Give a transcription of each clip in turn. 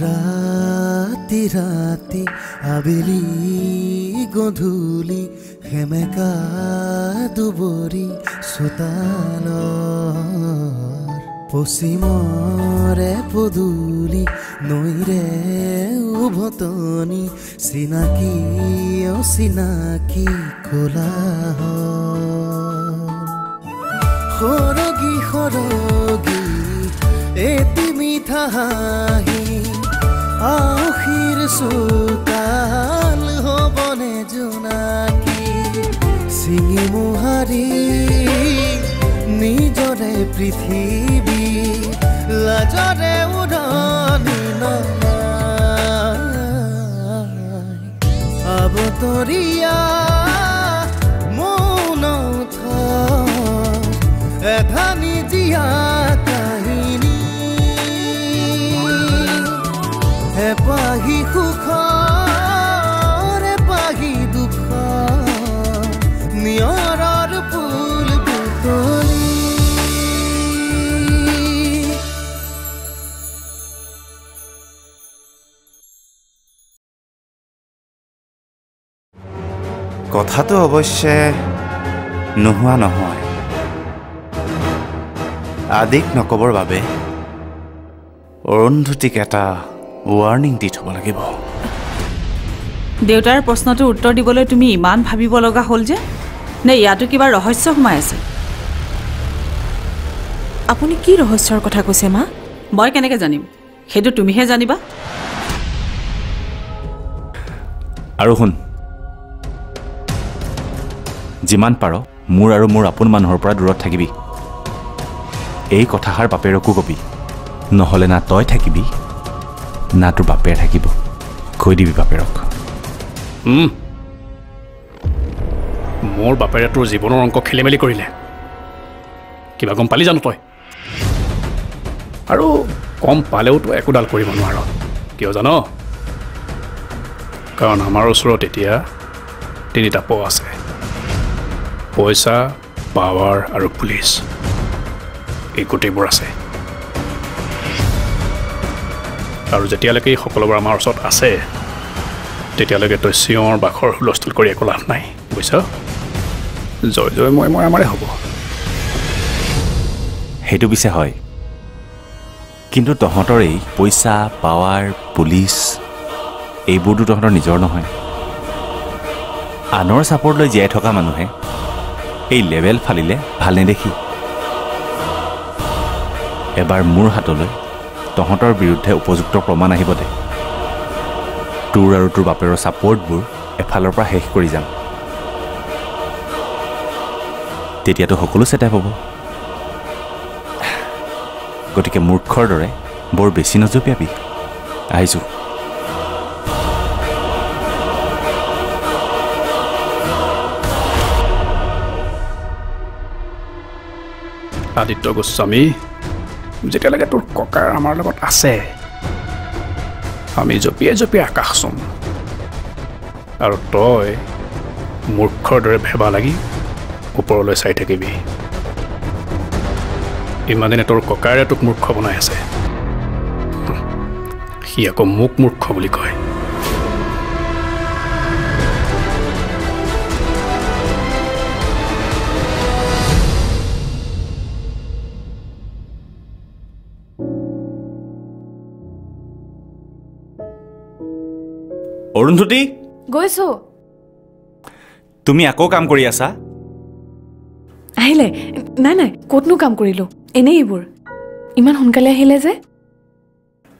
ৰাতি ৰাতি আবেলি গধূলি সেমেকা দুবৰি চোতাল পশ্চিমৰে পদূলি নৈৰে উভতনি চিনাকি অচিনাকি কোলাহ সৰগী সৰগী এটি মিঠা হাঁহি আউসীৰ চোতাল হ'বনে জোনাকী ছিঙি মোহাৰি নিজৰে পৃথিৱী লাজৰে উৰণি নমাই। আবতৰীয়া মৌন এধানি জীয়া কথাটো অৱশ্যে নোহোৱা নহয়। আদিক নকবৰ বাবে অৰুন্ধতীক এটা ৱাৰ্ণিং দি থ'ব লাগিব। দেউতাৰ প্ৰশ্নটোৰ উত্তৰ দিবলৈ তুমি ইমান ভাবিব লগা হ'ল যে? নে ইয়াতো কিবা ৰহস্য সোমাই আছে? আপুনি কি ৰহস্যৰ কথা কৈছে মা? মই কেনেকৈ জানিম? সেইটো তুমিহে জানিবা। আৰু শুন যিমান পাৰ মোৰ আৰু মোৰ আপোন মানুহৰ পৰা দূৰত থাকিবি। এই কথাষাৰ বাপেৰকো কবি। নহ'লে না তই থাকিবি না তোৰ বাপেৰে থাকিব। কৈ দিবি বাপেৰক। মোৰ বাপেৰে তোৰ জীৱনৰ অংক খেলি মেলি কৰিলে। কিবা গম পালি জানো তই? আৰু কম পালেও তই একোডাল কৰিব নোৱাৰ। কিয় জান? কাৰণ আমাৰ ওচৰত এতিয়া তিনিটা প আছে। পইচা পাৱাৰ আৰু পুলিচ। এই গোটেইবোৰ আছে। আৰু যেতিয়ালৈকে এই সকলোবোৰ আমাৰ ওচৰত আছে তেতিয়ালৈকে তই চিঞৰ বাখৰ হুলস্থুল কৰি একো লাভ নাই বুজিছ? জয় জয় মই মই আমাৰে হ'ব। সেইটো পিছে হয়। কিন্তু তহঁতৰ এই পইচা পাৱাৰ পুলিচ এইবোৰতো তহঁতৰ নিজৰ নহয়। আনৰ চাপৰ্ট লৈ জীয়াই থকা মানুহে এই লেভেল ফালিলে ভাল নেদেখি এবাৰ মোৰ হাতলৈ তহঁতৰ বিৰুদ্ধে উপযুক্ত প্ৰমাণ আহিব দে। তোৰ আৰু তোৰ বাপেৰৰ ছাপৰ্টবোৰ এফালৰ পৰা শেষ কৰি যাম। তেতিয়াতো সকলো ছেটেপ হ'ব। গতিকে মূৰ্খৰ দৰে বৰ বেছি নজপিয়াবি। আহিছোঁ। আদিত্য গোস্বামী যেতিয়ালৈকে তোৰ ককাৰ আমাৰ লগত আছে আমি জঁপিয়াই জঁপিয়াই আকাশ চুম। আৰু তই মূৰ্খৰ দৰে ভেবা লাগি ওপৰলৈ চাই থাকিবি। ইমান দিনে তোৰ ককাৰে তোক মূৰ্খ বনাই আছে। সি আকৌ মোক মূৰ্খ বুলি কয়। অৰুন্ধতী? গৈছো। তুমি আকৌ কাম কৰি আছা? আহিলে। নাই নাই ক'তনো কাম কৰিলো? এনেই এইবোৰ। ইমান সোনকালে আহিলে যে।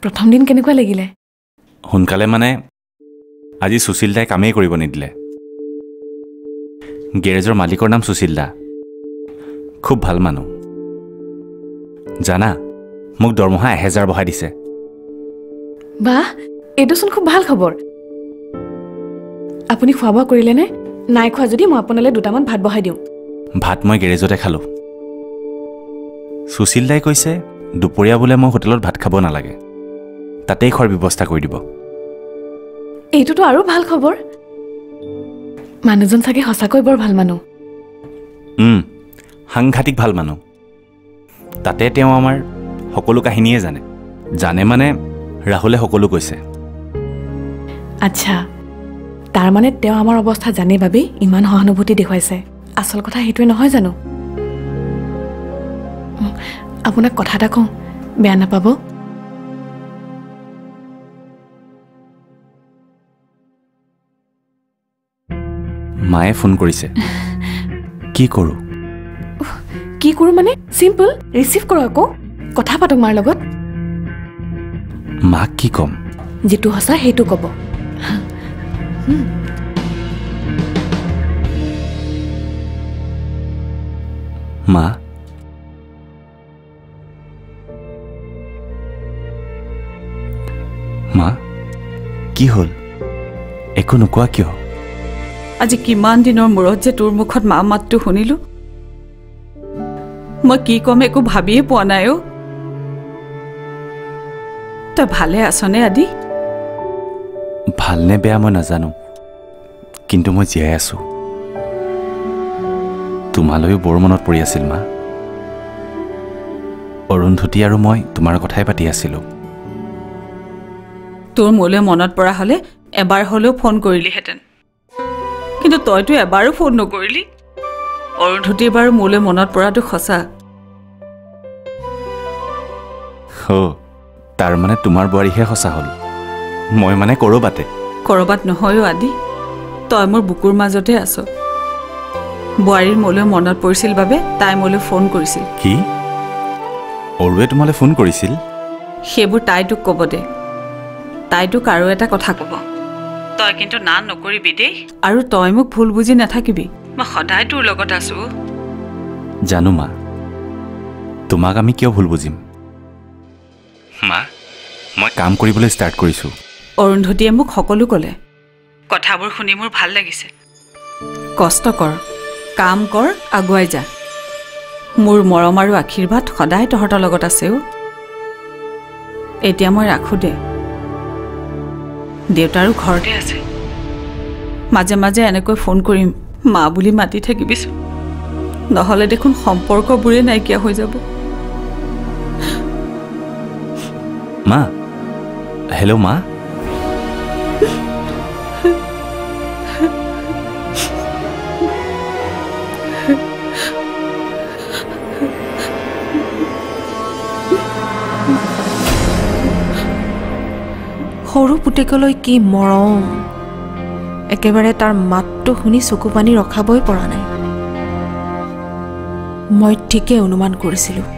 প্ৰথম দিন কেনেকুৱা লাগিলে? সোনকালে মানে আজি সুশীল দাই কামেই কৰিব নিদিলে। গেৰেজৰ মালিকৰ নাম সুশীল দা। খুব ভাল মানুহ। জানা মোক দৰমহা এহেজাৰ বঢ়াই দিছে। বাহ এইটোচোন খুব ভাল খবৰ। আপুনি খোৱা বোৱা কৰিলেনে? নাই খোৱা যদি মই আপোনালৈ দুটামান ভাত বহাই দিওঁ। ভাত মই গেৰেজতে খালোঁ। সুশীল দাই কৈছে দুপৰীয়া বোলে মই হোটেলত ভাত খাব নালাগে। তাতেই খোৱাৰ ব্যৱস্থা কৰি দিব। এইটোতো আৰু ভাল খবৰ। মানুহজন চাগে সঁচাকৈ বৰ ভাল মানুহ। সাংঘাতিক ভাল মানুহ। তাতে তেওঁ আমাৰ সকলো কাহিনীয়ে জানে। জানে মানে ৰাহুলে সকলো কৈছে। আচ্ছা। তাৰমানে তেওঁ আমাৰ অৱস্থা জানে বাবেই ইমান সহানুভূতি দেখুৱাইছে। আচল কথা সেইটোৱে নহয় জানো? আপোনাক কথা এটা কওঁ বেয়া নাপাব? মায়ে ফোন কৰিছে। কি কৰোঁ? কি কৰোঁ মানে? চিম্পল ৰিচিভ কৰক আকৌ। কথা পাতক মাৰ লগত। মাক কি ক'ম? যিটো সঁচা সেইটো ক'ব। মা মা কি হ'ল একো নোকোৱা কিয়? আজি কিমান দিনৰ মূৰত যে তোৰ মুখত মা মাতটো শুনিলো? মই কি ক'ম একো ভাবিয়ে পোৱা নাই অ' তই ভালে আছনে আদি? ভালনে বেয়া মই নাজানো। কিন্তু মই জীয়াই আছোঁ। তোমালৈও বৰ মনত পৰি আছিল মা। অৰুন্ধতী আৰু মই তোমাৰ কথাই পাতি আছিলোঁ। তোৰ মোলৈ মনত পৰা হ'লে এবাৰ হ'লেও ফোন কৰিলিহেঁতেন। কিন্তু তইতো এবাৰো ফোন নকৰিলি। অৰুন্ধতীৰ বাৰু মোলৈ মনত পৰাটো সঁচা। অ' তাৰমানে তোমাৰ বোৱাৰীহে সঁচা হ'ল। মই মানে ক'ৰবাতে। ক'ৰবাত নহয়ো আদি। তই মোৰ বুকুৰ মাজতে আছ। বোৱাৰীৰ মোলৈ মনত পৰিছিল বাবে তাই মোলৈ ফোন কৰিছিল। কি? অৰুৱে তোমালৈ ফোন কৰিছিল? সেইবোৰ তাই তোক ক'ব দে। তাই তোক আৰু এটা কথা ক'ব। তই কিন্তু না নকৰিবি দেই। আৰু তই মোক ভুল বুজি নাথাকিবি। মই সদায় তোৰ লগত আছো। জানো মা। তোমাক আমি কিয় ভুল বুজিম? মা মই কাম কৰিবলৈ ষ্টাৰ্ট কৰিছোঁ। অৰুন্ধতীয়ে মোক সকলো ক'লে। কথাবোৰ শুনি মোৰ ভাল লাগিছে। কষ্ট কৰ কাম কৰ আগুৱাই যা। মোৰ মৰম আৰু আশীৰ্বাদ সদায় তহঁতৰ লগত আছে অ' এতিয়া মই ৰাখোঁ দে। দেউতাৰো ঘৰতে আছে। মাজে মাজে এনেকৈ ফোন কৰিম মা বুলি মাতি থাকিবিচোন। নহ'লে দেখোন সম্পৰ্কবোৰেই নাইকিয়া হৈ যাব। মা হেল্ল' মা। সৰু পুতেকলৈ কি মৰম? একেবাৰে তাৰ মাতটো শুনি চকু পানী ৰখাবই পৰা নাই। মই ঠিকেই অনুমান কৰিছিলোঁ।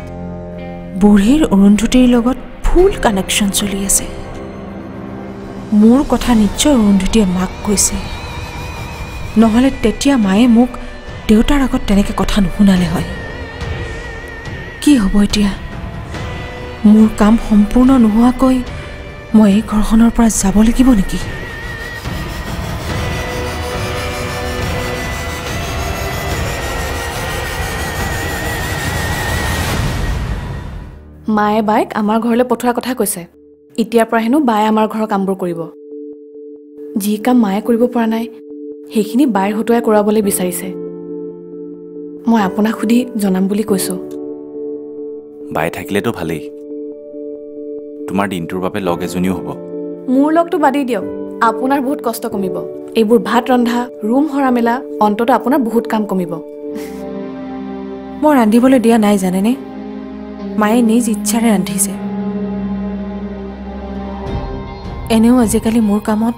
বুঢ়ীৰ অৰুন্ধতীৰ লগত ফুল কানেকশ্যন চলি আছে। মোৰ কথা নিশ্চয় অৰুন্ধতীয়ে মাক কৈছে। নহ'লে তেতিয়া মায়ে মোক দেউতাৰ আগত তেনেকৈ কথা নুশুনালে হয়। কি হ'ব এতিয়া? মোৰ কাম সম্পূৰ্ণ নোহোৱাকৈ মই এই ঘৰখনৰ পৰা যাব লাগিব নেকি? মায়ে বায়েক আমাৰ ঘৰলৈ পঠোৱাৰ কথা কৈছে। এতিয়াৰ পৰা হেনো বায়ে আমাৰ ঘৰৰ কামবোৰ কৰিব। যি কাম মায়ে কৰিব পৰা নাই সেইখিনি বায়েৰ হতুৱাই কৰাবলৈ বিচাৰিছে। মই আপোনাক সুধি জনাম বুলি কৈছোঁ। বাই থাকিলেতো ভালেই। তোমাৰ দিনটোৰ বাবে লগ এজনীও হ'ব। মোৰ লগতো বাদেই দিয়ক। আপোনাৰ বহুত কষ্ট কমিব। এইবোৰ ভাত ৰন্ধা ৰুম সৰা মেলা অন্ততঃ আপোনাৰ বহুত কাম কমিব। মই ৰান্ধিবলৈ দিয়া নাই জানেনে? মায়ে নিজ ইচ্ছাৰে ৰান্ধিছে। এনেও আজিকালি মোৰ কামত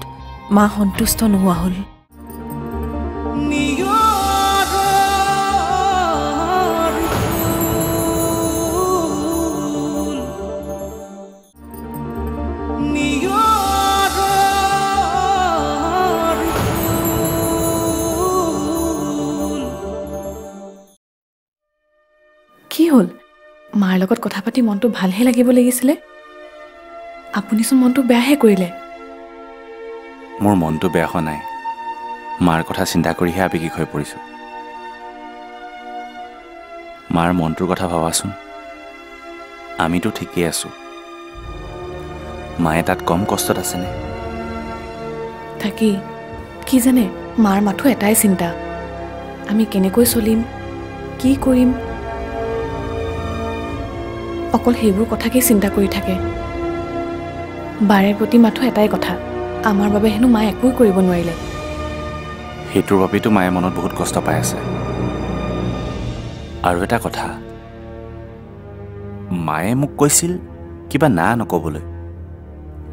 মা সন্তুষ্ট নোহোৱা হ'ল। মাৰ লগত কথা পাতি মনটো ভালহে লাগিব লাগিছিলে। আপুনিচোন মনটো বেয়াহে কৰিলে। মোৰ মনটো বেয়া হোৱা নাই। মাৰ কথা চিন্তা কৰিহে আৱেগিক হৈ পৰিছোঁ। মাৰ মনটোৰ কথা ভাবাচোন। আমিতো ঠিকেই আছোঁ। মায়ে তাত কম কষ্টত আছেনে? থাকি কি জানে মাৰ মাথো এটাই চিন্তা। আমি কেনেকৈ চলিম কি কৰিম? অকল সেইবোৰ কথাকেই চিন্তা কৰি থাকে। বাৰে প্ৰতি মাথো এটাই কথা আমাৰ বাবে হেনো মায়ে একোৱে কৰিব নোৱাৰিলে। সেইটোৰ বাবেতো মায়ে মনত বহুত কষ্ট পাই আছে। আৰু এটা কথা মায়ে মোক কৈছিল কিবা না নক'বলৈ।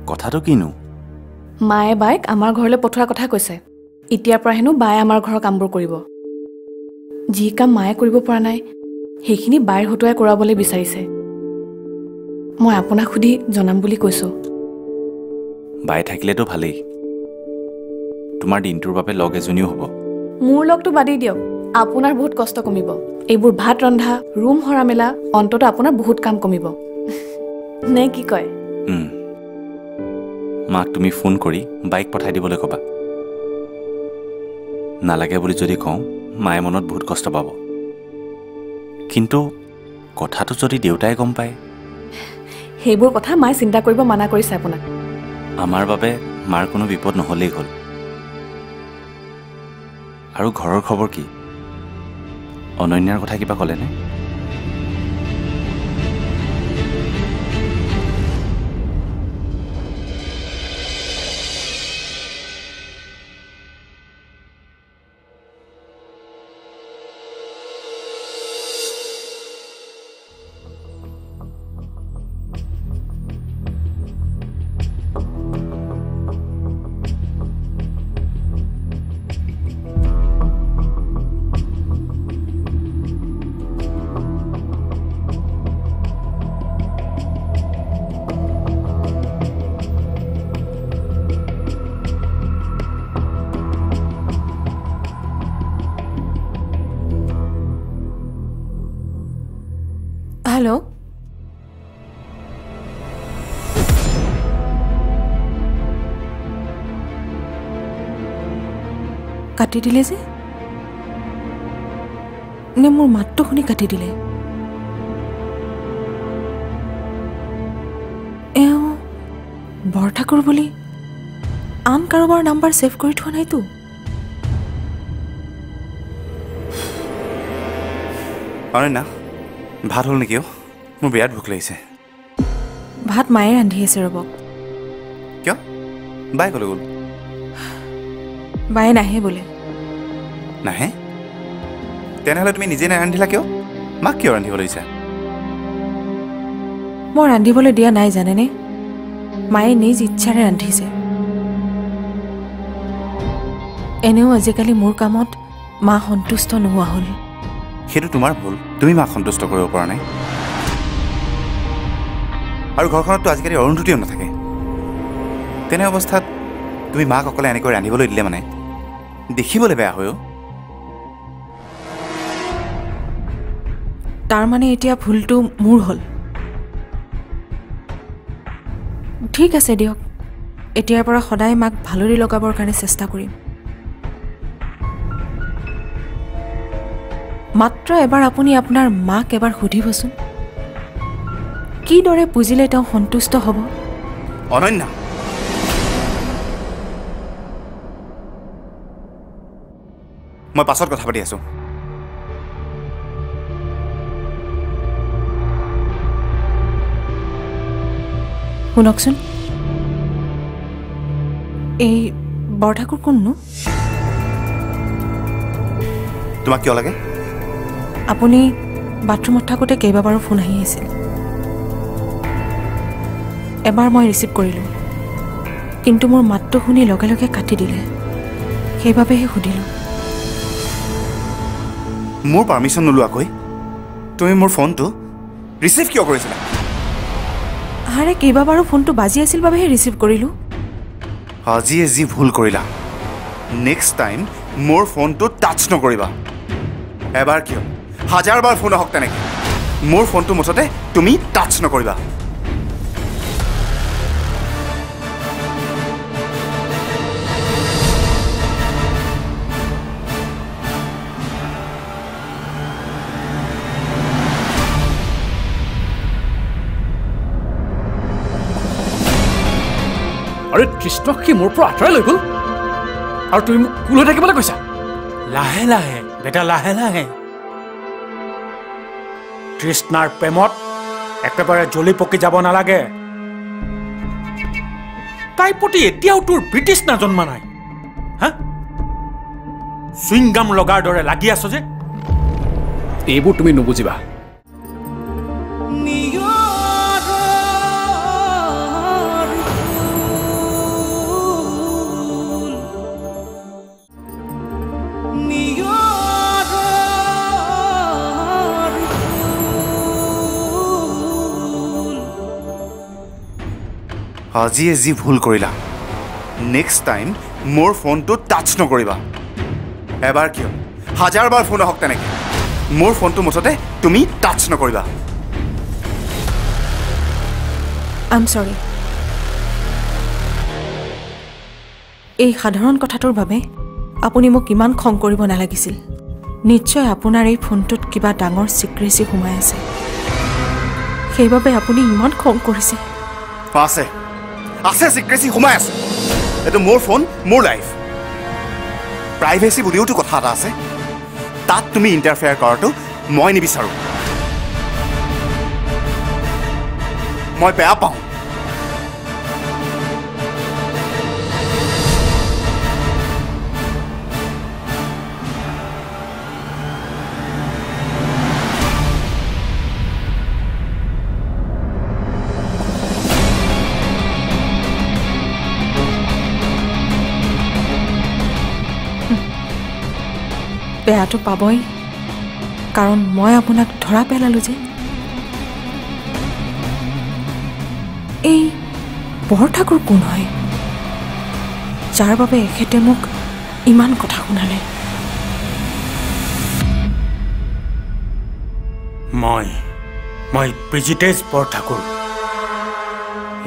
কথাটো কিনো? মায়ে বায়েক আমাৰ ঘৰলৈ পঠোৱাৰ কথা কৈছে। এতিয়াৰ পৰা হেনো বায়ে আমাৰ ঘৰৰ কামবোৰ কৰিব। যি কাম মায়ে কৰিব পৰা নাই সেইখিনি বায়েৰ হতুৱাই কৰাবলৈ বিচাৰিছে। মই আপোনাক সুধি জনাম বুলি কৈছোঁ। বাই থাকিলেতো ভালেই। তোমাৰ দিনটোৰ বাবে লগ এজনীও হ'ব। মোৰ লগতো বাদেই দিয়ক আপোনাৰ বহুত কষ্ট কমিব। এইবোৰ ভাত ৰন্ধা ৰুম সৰা মেলা অন্তত আপোনাৰ বহুত কাম কমিব। নে কি কয়। মাক তুমি ফোন কৰি বাইক পঠাই দিবলৈ ক'বা। নালাগে বুলি যদি কওঁ মায়ে মনত বহুত কষ্ট পাব। কিন্তু কথাটো যদি দেউতাই গম পায় সেইবোৰ কথা মায়ে চিন্তা কৰিব মানা কৰিছে আপোনাক। আমাৰ বাবে মাৰ কোনো বিপদ নহ'লেই হ'ল। আৰু ঘৰৰ খবৰ কি? অনন্যাৰ কথা কিবা ক'লেনে? হেল্ল' কাটি দিলে যে? নে মোৰ মাতটো শুনি কাটি দিলে? এওঁ বৰঠাকুৰ বুলি আন কাৰোবাৰ নাম্বাৰ ছেভ কৰি থোৱা নাইতো? অনন্যা ভাত হ'ল নেকি অ' মোৰ বিৰাট ভোক লাগিছে। ভাত মায়ে ৰান্ধি আছে ৰ'ব। কিয়? বাই ক'লৈ গ'ল? বায়ে নাহে বোলে। নাহে? তেনেহ'লে তুমি নিজে নাৰান্ধিলা কিয়? মাক কিয় ৰান্ধিব লৈছা মই ৰান্ধিবলৈ দিয়া নাই জানেনে? মায়ে নিজ ইচ্ছাৰে ৰান্ধিছে। এনেও আজিকালি মোৰ কামত মা সন্তুষ্ট নোহোৱা হ'ল। সেইটো তোমাৰ ভুল। তুমি মাক সন্তুষ্ট কৰিব পৰা নাই। আৰু ঘৰখনততো আজিকালি অৰুন্ধতীও নাথাকে। তেনে অৱস্থাত তুমি মাক অকলে এনেকৈ ৰান্ধিবলৈ দিলে মানে দেখিবলৈ বেয়া হয় অ' তাৰমানে এতিয়া ভুলটো মোৰ হ'ল। ঠিক আছে দিয়ক। এতিয়াৰ পৰা সদায় মাক ভালৰি লগাবৰ কাৰণে চেষ্টা কৰিম। মাত্ৰ এবাৰ আপুনি আপোনাৰ মাক এবাৰ সুধিবচোন। কিদৰে বুজিলে তেওঁ সন্তুষ্ট হ'ব? অনন্যা। মই পাছত কথা পাতি আছোঁ। শুনকচোন। এই বৰঠাকুৰ কোননো? তোমাক কিয় লাগে? আপুনি বাথৰুমত থাকোঁতে কেইবাবাৰো ফোন আহি আছিল। এবাৰ মই ৰিচিভ কৰিলোঁ। কিন্তু মোৰ মাতটো শুনি লগে লগে কাটি দিলে। সেইবাবেহে সুধিলোঁ। মোৰ পাৰ্মিশ্যন নোলোৱাকৈ তুমি মোৰ ফোনটো ৰিচিভ কিয় কৰিছিলা? আৰে কেইবাবাৰো ফোনটো বাজি আছিল বাবেহে ৰিচিভ কৰিলোঁ। আজিয়ে যি ভুল কৰিলা। নেক্সট টাইম মোৰ ফোনটো টাচ নকৰিবা। এবাৰ কিয়? হাজাৰবাৰ ফোন আহক তেনেকৈ। মোৰ ফোনটো মুঠতে তুমি টাচ নকৰিবা। আৰে কৃষ্ণক সি মোৰ পৰা আঁতৰাই লৈ গ'ল। আৰু তুমি মোক কুল হৈ থাকিবলৈ কৈছা। লাহে লাহে বেটা লাহে লাহে। তৃষ্ণাৰ প্ৰেমত একেবাৰে জ্বলি পকি যাব নালাগে। তাইৰ প্ৰতি এতিয়াও তোৰ ব্ৰিটিছ নাজন্মা নাই। হা? চুইংগাম লগাৰ দৰে লাগি আছ যে। এইবোৰ তুমি নুবুজিবা। আজিয়ে যি ভুল কৰিলা নেক্সট টাইম মোৰ ফোনটো টাচ নকৰিবা। এবাৰ কিয়? হাজাৰবাৰ ফোন আহক তেনেকৈ। মোৰ ফোনটো মুঠতে তুমি টাচ নকৰিবা। আই এম চৰি এই সাধাৰণ কথাটোৰ বাবে আপুনি মোক ইমান খং কৰিব নালাগিছিল। নিশ্চয় আপোনাৰ এই ফোনটোত কিবা ডাঙৰ চিক্ৰেচি সোমাই আছে। সেইবাবে আপুনি ইমান খং কৰিছে। আছে আছে চিক্ৰেচি সোমাই আছে। এইটো মোৰ ফোন মোৰ লাইফ প্ৰাইভেচি বুলিওতো কথা এটা আছে। তাত তুমি ইণ্টাৰফেয়াৰ কৰাটো মই নিবিচাৰোঁ। মই বেয়া পাওঁ। বেয়াটো পাবই। কাৰণ মই আপোনাক ধৰা পেলালোঁ যে। এই বৰঠাকুৰ কোন হয়? যাৰ বাবে এখেতে মোক ইমান কথা শুনালে। মই মই ব্ৰিজিতেশ বৰঠাকুৰ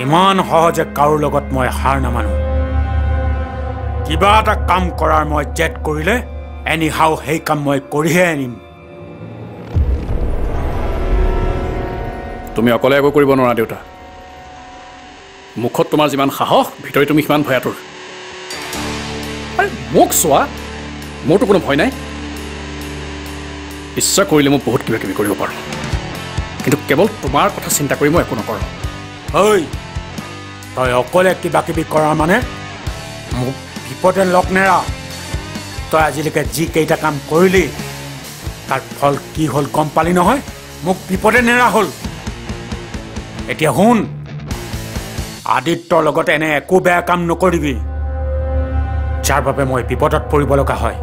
ইমান সহজে কাৰো লগত মই হাৰ নামানো। কিবা এটা কাম কৰাৰ মই জেদ কৰিলে এনি হাও সেই কাম মই কৰিহে আনিম তুমি অকলে একো কৰিব নোৱাৰা দেউতা। মুখত তোমাৰ যিমান সাহস ভিতৰি তুমি সিমান ভয়াতুৰ। মোক চোৱা মোৰতো কোনো ভয় নাই। ইচ্ছা কৰিলে মই বহুত কিবা কিবি কৰিব পাৰোঁ। কিন্তু কেৱল তোমাৰ কথা চিন্তা কৰি মই একো নকৰোঁ। ঐ তই অকলে কিবা কিবি কৰা মানে? মোক বিপদে লগ নেৰা। তই আজিলৈকে যি কেইটা কাম কৰিলি তাৰ ফল কি হ'ল গম পালি নহয়? মোক বিপদে নেৰা হ'ল এতিয়া শুন আদিত্যৰ লগত এনে একো বেয়া কাম নকৰিবি যাৰ বাবে মই বিপদত পৰিব লগা হয়।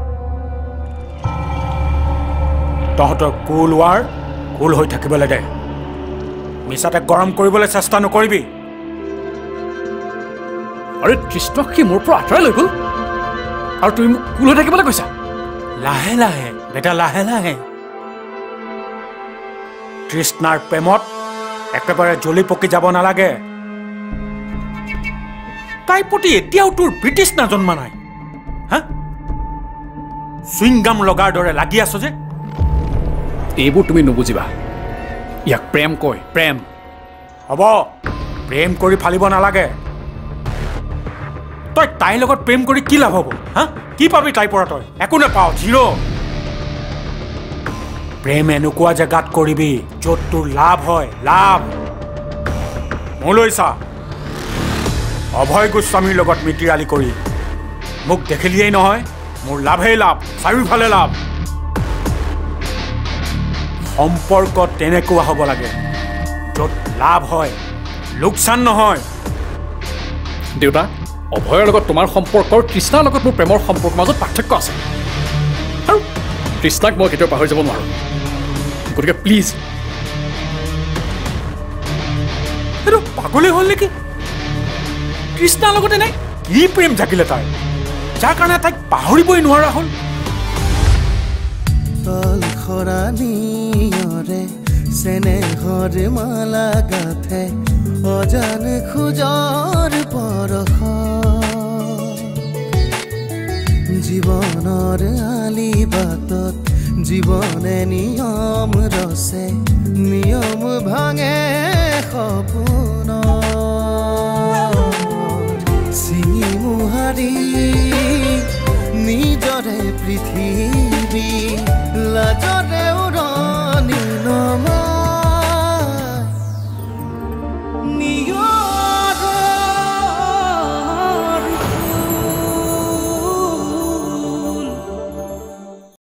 তহঁতৰ কুল ৱাৰ কুল হৈ থাকিবলৈ দে। মিছাতে গৰম কৰিবলৈ চেষ্টা নকৰিবি। আৰে কৃষ্ণক সি মোৰ পৰা আঁতৰাই লৈ গ'ল। আৰু তুমি মোক কুল হৈ থাকিবলৈ কৈছা? লাহে লাহে বেটা লাহে লাহে। তৃষ্ণাৰ প্ৰেমত একেবাৰে জ্বলি পকি যাব নালাগে। তাইৰ প্ৰতি এতিয়াও তোৰ ব্ৰিটিছ নাজন্মা নাই। হা? চুইংগাম লগাৰ দৰে লাগি আছ যে। এইবোৰ তুমি নুবুজিবা। ইয়াক প্ৰেম কয় প্ৰেম। হ'ব প্ৰেম কৰি ফালিব নালাগে। তই তাইৰ লগত প্ৰেম কৰি কি লাভ হ'ব হা? কি পাবি তাইৰ পৰা তই? একো নাপাৱ জিৰ' প্ৰেম এনেকুৱা জেগাত কৰিবি য'ত তোৰ লাভ হয় লাভ। মোলৈ চা। অভয় গোস্বামীৰ লগত মিতিৰালি কৰি। মোক দেখিলিয়েই নহয় মোৰ লাভেই লাভ চাৰিওফালে লাভ। সম্পৰ্ক তেনেকুৱা হ'ব লাগে য'ত লাভ হয় লোকচান নহয়। দেউতা অভয়ৰ লগত তোমাৰ সম্পৰ্কৰ কৃষ্ণাৰ লগত মোৰ প্ৰেমৰ সম্পৰ্কৰ মাজত পাৰ্থক্য আছে। আৰু কৃষ্ণাক মই কেতিয়াও পাহৰি যাব নোৱাৰোঁ। গতিকে প্লিজ এইটো পাগলী হ'ল নেকি? কৃষ্ণাৰ লগত এনে কি প্ৰেম জাগিলে তাই? যাৰ কাৰণে তাইক পাহৰিবই নোৱাৰা হ'ল। অজান খোজৰ পৰশ মনৰ আলি বাটত জীৱনে নিয়ম ৰচে নিয়ম ভাঙে সপোন। চিঙি মোহাৰি নিজৰে পৃথিৱী লাজ